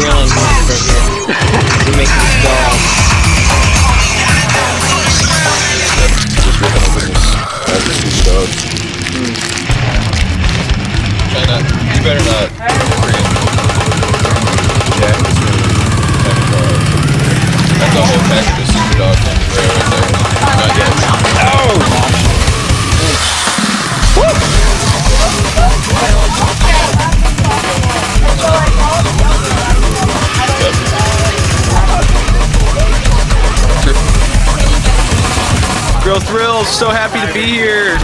monster here. We make this dog. Just ripping open this stupid dog. Try not. You better not. It's really That's a whole pack of the super dog Grill Thrillz, so happy to be here.